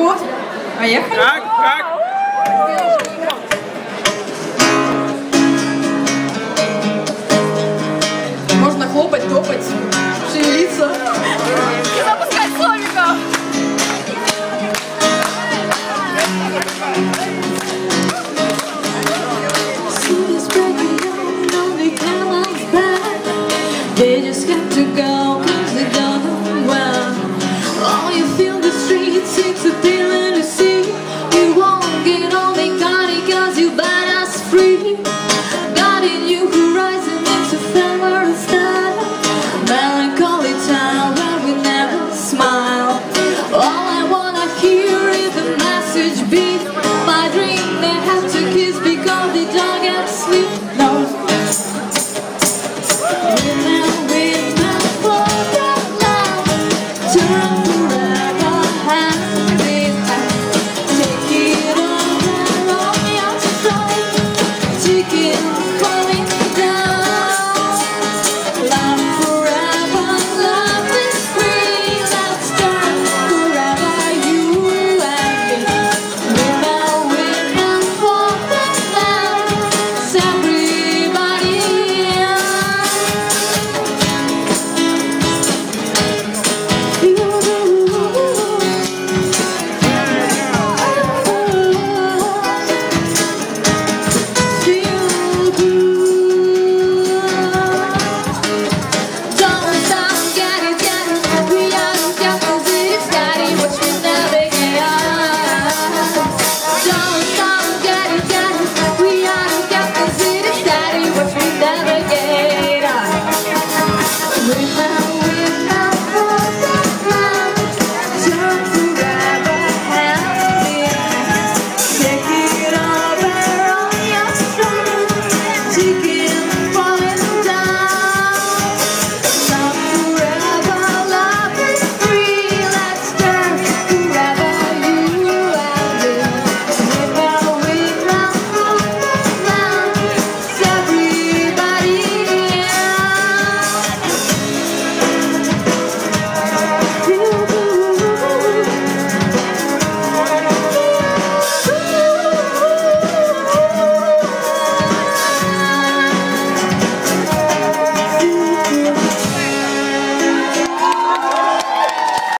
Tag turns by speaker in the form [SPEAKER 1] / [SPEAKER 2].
[SPEAKER 1] Вот. Поехали.
[SPEAKER 2] Как, как? love.